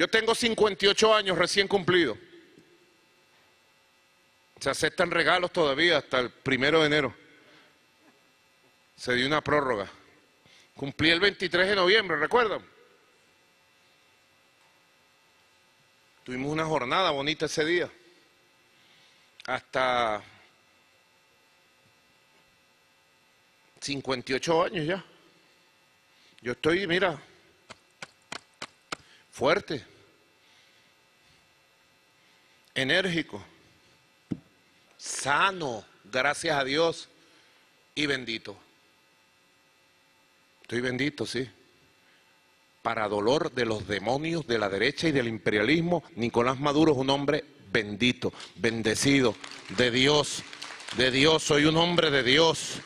Yo tengo 58 años recién cumplido. Se aceptan regalos todavía hasta el primero de enero. Se dio una prórroga. Cumplí el 23 de noviembre, ¿recuerdan? Tuvimos una jornada bonita ese día. Hasta 58 años ya. Yo estoy, mira, fuerte, enérgico, sano, gracias a Dios, y bendito. Estoy bendito, sí. Para dolor de los demonios de la derecha y del imperialismo, Nicolás Maduro es un hombre bendito, bendecido, de Dios, de Dios, soy un hombre de Dios,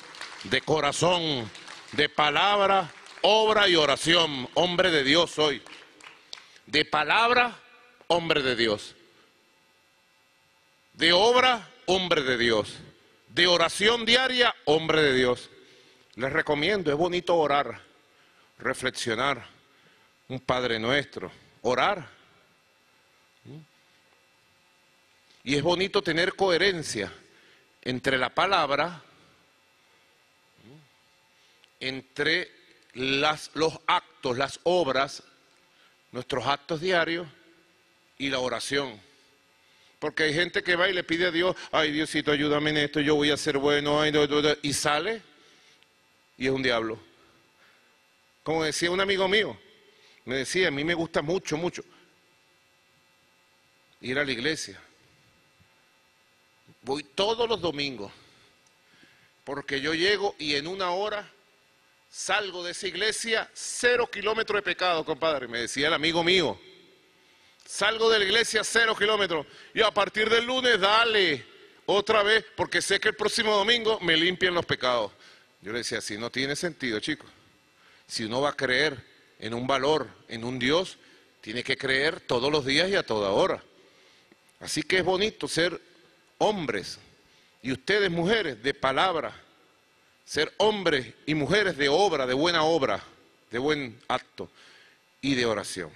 de corazón, de palabra, obra y oración, hombre de Dios soy. De palabra, hombre de Dios. De obra, hombre de Dios. De oración diaria, hombre de Dios. Les recomiendo, es bonito orar, reflexionar, un Padre nuestro, orar. Y es bonito tener coherencia entre la palabra, entre los actos, las obras, nuestros actos diarios y la oración. Porque hay gente que va y le pide a Dios, ay Diosito, ayúdame en esto, yo voy a ser bueno, y sale y es un diablo. Como decía un amigo mío, me decía, a mí me gusta mucho, mucho ir a la iglesia. Voy todos los domingos, porque yo llego y en una hora salgo de esa iglesia cero kilómetros de pecado, compadre, me decía el amigo mío. Salgo de la iglesia cero kilómetros y a partir del lunes dale otra vez, porque sé que el próximo domingo me limpian los pecados. Yo le decía, así no tiene sentido, chicos. Si uno va a creer en un valor, en un Dios, tiene que creer todos los días y a toda hora. Así que es bonito ser hombres y ustedes mujeres de palabra, ser hombres y mujeres de obra, de buena obra, de buen acto y de oración.